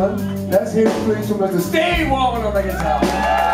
and gentlemen, let's hear it please from Mr. Steve Warren on the guitar.